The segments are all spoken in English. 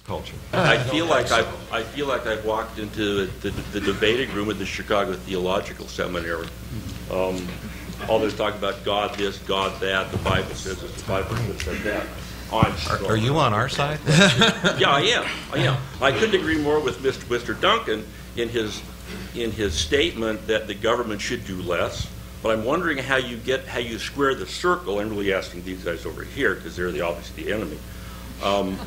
culture. I feel like I've, I feel like I've walked into the, the debating room at the Chicago Theological Seminary. Um, all this talk about God this, God that, the Bible says this, the Bible says that. Are, are you on our side? Yeah, I am. I am. I couldn't agree more with Mr. Mr. Duncan in his in his statement that the government should do less. But I'm wondering how you get how you square the circle. I'm really asking these guys over here because they're the obviously the enemy. Um,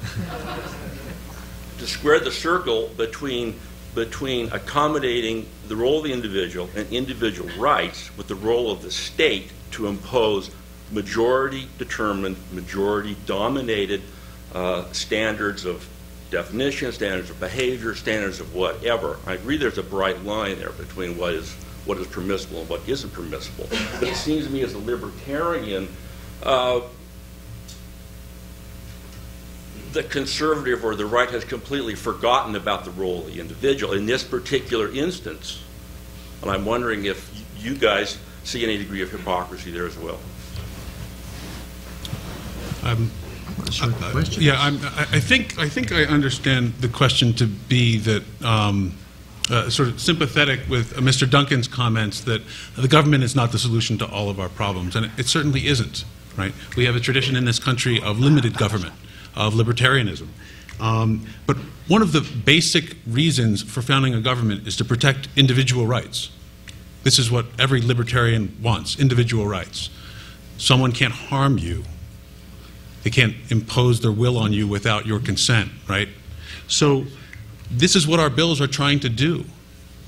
to square the circle between between accommodating the role of the individual and individual rights with the role of the state to impose majority determined, majority dominated uh, standards of definition, standards of behavior, standards of whatever. I agree there's a bright line there between what is what is permissible and what isn't permissible. But it seems to me as a libertarian, uh, the conservative or the right has completely forgotten about the role of the individual in this particular instance. And I'm wondering if you guys see any degree of hypocrisy there as well. Um, Sure, Yeah, I'm, I I think, I think I understand the question to be that, um, uh, sort of sympathetic with uh, Mr. Duncan's comments that the government is not the solution to all of our problems, and it- it certainly isn't, right? We have a tradition in this country of limited government, of libertarianism. Um, But one of the basic reasons for founding a government is to protect individual rights. This is what every libertarian wants, individual rights. Someone can't harm you they can't impose their will on you without your consent, right? So this is what our bills are trying to do.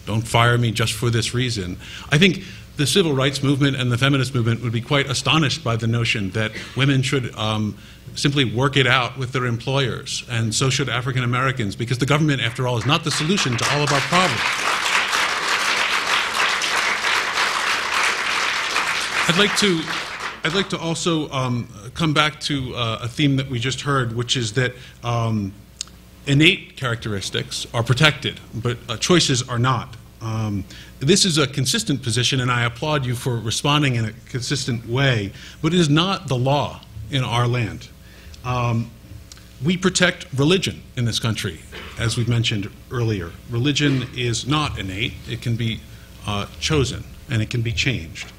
Don't fire me just for this reason. I think the civil rights movement and the feminist movement would be quite astonished by the notion that women should um, simply work it out with their employers, and so should African Americans, because the government, after all, is not the solution to all of our problems. I'd like to, I'd like to also um, come back to uh, a theme that we just heard, which is that um, innate characteristics are protected, but uh, choices are not. Um, this is a consistent position, and I applaud you for responding in a consistent way, but it is not the law in our land. Um, we protect religion in this country, as we've mentioned earlier. Religion is not innate, it can be uh, chosen and it can be changed.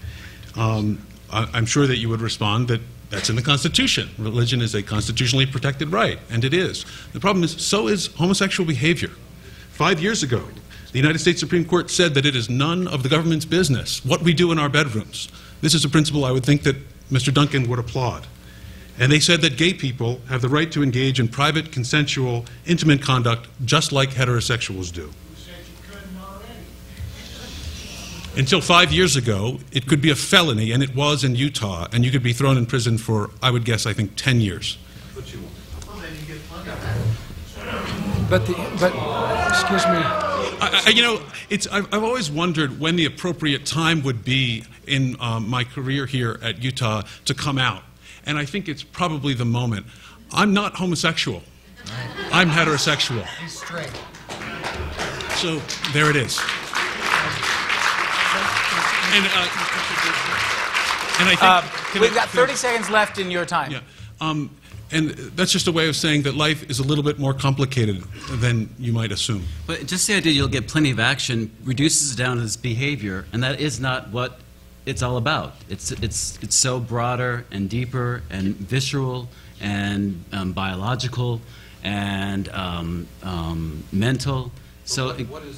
Um, I- I'm sure that you would respond that that's in the Constitution. Religion is a constitutionally protected right, and it is. The problem is, so is homosexual behavior. Five years ago, the United States Supreme Court said that it is none of the government's business what we do in our bedrooms. This is a principle I would think that Mr. Duncan would applaud. And they said that gay people have the right to engage in private, consensual, intimate conduct just like heterosexuals do. Until five years ago, it could be a felony, and it was in Utah, and you could be thrown in prison for, I would guess, I think, 10 years. But the, but, excuse me, I, I, you know, it's, I've, I've always wondered when the appropriate time would be in um, my career here at Utah to come out. And I think it's probably the moment. I'm not homosexual, I'm heterosexual. He's straight. So there it is. And, uh, and I think. uh, we've I- got 30 seconds left in your time. Yeah. Um, and that's just a way of saying that life is a little bit more complicated than you might assume. But just the idea you'll get plenty of action reduces it down to this behavior, and that is not what it's all about. It's, it's, it's so broader and deeper and visceral and um, biological and um, um, mental. So it- What is